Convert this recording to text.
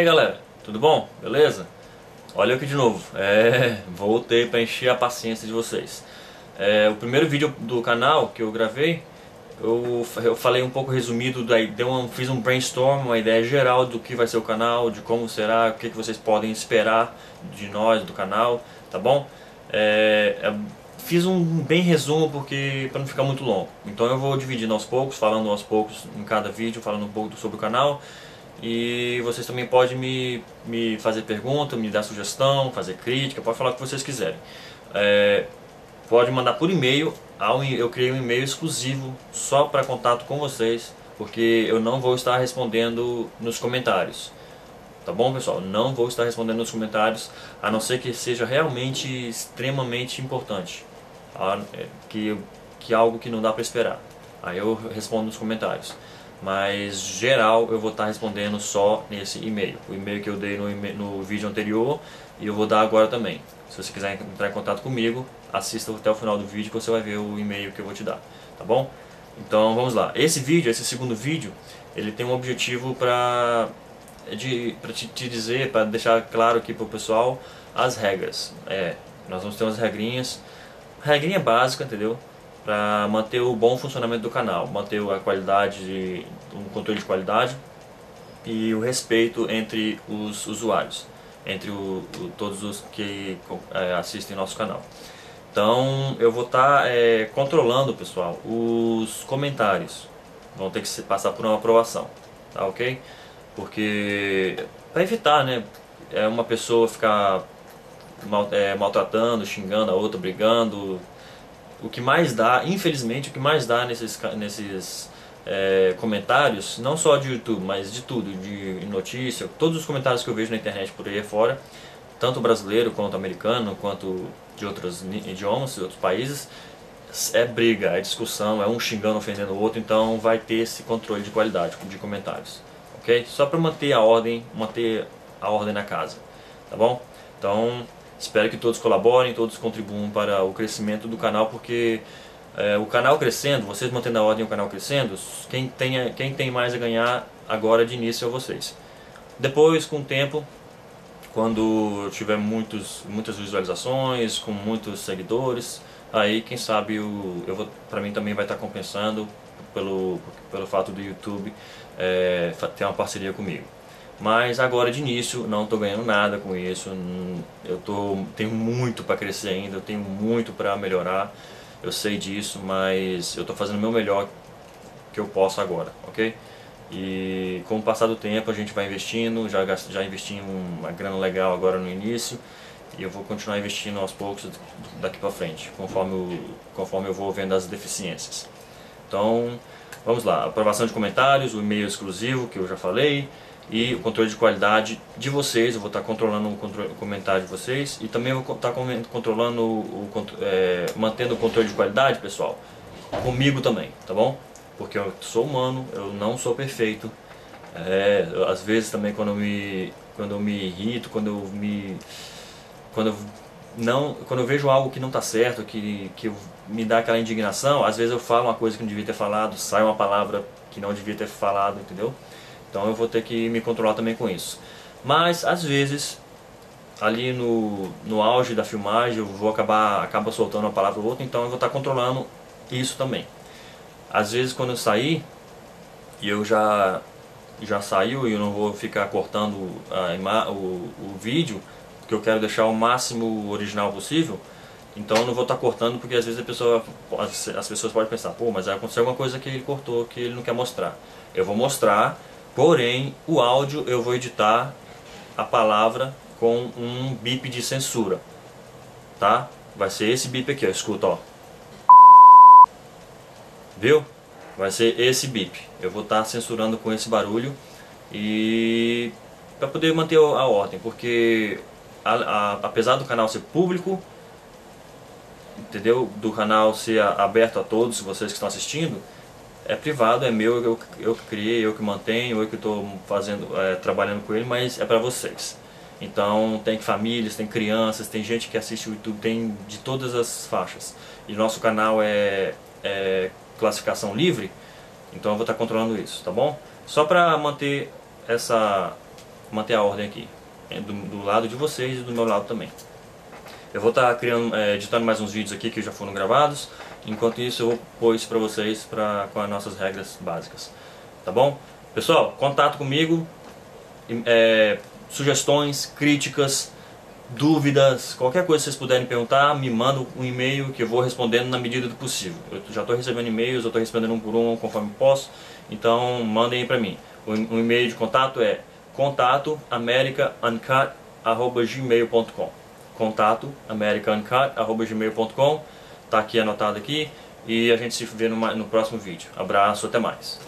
aí galera, tudo bom? Beleza? Olha aqui de novo, é, voltei para encher a paciência de vocês. É, o primeiro vídeo do canal que eu gravei, eu, eu falei um pouco resumido, daí deu um, fiz um brainstorm, uma ideia geral do que vai ser o canal, de como será, o que, que vocês podem esperar de nós, do canal, tá bom? É, é fiz um bem resumo porque para não ficar muito longo. Então eu vou dividindo aos poucos, falando aos poucos em cada vídeo, falando um pouco sobre o canal. E vocês também podem me, me fazer pergunta, me dar sugestão, fazer crítica, pode falar o que vocês quiserem. É, pode mandar por e-mail, eu criei um e-mail exclusivo só para contato com vocês, porque eu não vou estar respondendo nos comentários. Tá bom, pessoal? Não vou estar respondendo nos comentários, a não ser que seja realmente extremamente importante. Tá? É, que, que algo que não dá para esperar. Aí eu respondo nos comentários mas geral eu vou estar respondendo só nesse e-mail. O e-mail que eu dei no, no vídeo anterior e eu vou dar agora também. Se você quiser entrar em contato comigo, assista até o final do vídeo que você vai ver o e-mail que eu vou te dar, tá bom? Então vamos lá. Esse vídeo, esse segundo vídeo, ele tem um objetivo para de para te, te, dizer, para deixar claro aqui para o pessoal as regras. É, nós vamos ter umas regrinhas, regrinha básica, entendeu? Para manter o bom funcionamento do canal, manter a qualidade, um controle de qualidade e o respeito entre os usuários, entre o, o, todos os que é, assistem nosso canal. Então eu vou estar tá, é, controlando, pessoal, os comentários. Vão ter que passar por uma aprovação, tá ok? Porque para evitar, né, é uma pessoa ficar mal, é, maltratando, xingando a outra, brigando, o que mais dá, infelizmente, o que mais dá nesses, nesses é, comentários, não só de YouTube, mas de tudo, de notícia, todos os comentários que eu vejo na internet por aí fora, tanto brasileiro quanto americano, quanto de outros idiomas, de outros países, é briga, é discussão, é um xingando, ofendendo o outro, então vai ter esse controle de qualidade de comentários, ok? Só para manter a ordem, manter a ordem na casa, tá bom? Então, Espero que todos colaborem, todos contribuam para o crescimento do canal, porque é, o canal crescendo, vocês mantendo a ordem o canal crescendo, quem tem, quem tem mais a ganhar agora de início é vocês. Depois, com o tempo, quando tiver muitos, muitas visualizações, com muitos seguidores, aí quem sabe eu para mim também vai estar compensando pelo, pelo fato do YouTube é, ter uma parceria comigo. Mas agora de início não estou ganhando nada com isso, eu tô, tenho muito para crescer ainda, eu tenho muito para melhorar, eu sei disso, mas eu estou fazendo o meu melhor que eu posso agora, ok? E com o passar do tempo a gente vai investindo, já, já investi uma grana legal agora no início e eu vou continuar investindo aos poucos daqui para frente, conforme, conforme eu vou vendo as deficiências. Então, vamos lá, aprovação de comentários, o e-mail exclusivo que eu já falei, e o controle de qualidade de vocês, eu vou estar controlando o, controle, o comentário de vocês e também vou estar controlando, o, é, mantendo o controle de qualidade, pessoal, comigo também, tá bom? Porque eu sou humano, eu não sou perfeito, é, às vezes também quando eu me, quando eu me irrito, quando eu me, quando eu não, quando eu vejo algo que não está certo, que, que me dá aquela indignação, às vezes eu falo uma coisa que não devia ter falado, sai uma palavra que não devia ter falado, entendeu? Então eu vou ter que me controlar também com isso. Mas às vezes, ali no, no auge da filmagem, eu vou acabar acaba soltando uma palavra ou outra, então eu vou estar controlando isso também. Às vezes quando eu sair, e eu já já saiu e eu não vou ficar cortando a o, o vídeo, que eu quero deixar o máximo original possível, então eu não vou estar cortando porque às vezes a pessoa, as, as pessoas podem pensar, pô, mas aconteceu alguma coisa que ele cortou, que ele não quer mostrar. Eu vou mostrar Porém, o áudio eu vou editar a palavra com um bip de censura, tá? Vai ser esse bip aqui, ó, escuta, ó. Viu? Vai ser esse bip. Eu vou estar tá censurando com esse barulho e para poder manter a ordem, porque a, a, apesar do canal ser público, entendeu? Do canal ser aberto a todos vocês que estão assistindo, é privado, é meu, eu, eu que criei, eu que mantenho, eu que estou fazendo, é, trabalhando com ele, mas é para vocês. Então tem famílias, tem crianças, tem gente que assiste o YouTube, tem de todas as faixas. E nosso canal é, é classificação livre, então eu vou estar controlando isso, tá bom? Só para manter essa, manter a ordem aqui, do, do lado de vocês e do meu lado também. Eu vou estar tá criando, é, editando mais uns vídeos aqui que já foram gravados. Enquanto isso eu vou pôr isso para vocês pra, com as nossas regras básicas. Tá bom? Pessoal, contato comigo, é, sugestões, críticas, dúvidas, qualquer coisa que vocês puderem perguntar, me manda um e-mail que eu vou respondendo na medida do possível. Eu já estou recebendo e-mails, eu estou respondendo um por um conforme posso, então mandem aí para mim. O e-mail de contato é contato americauncut.gmail.com contato americauncut.gmail.com Tá aqui anotado aqui e a gente se vê no, no próximo vídeo. Abraço, até mais.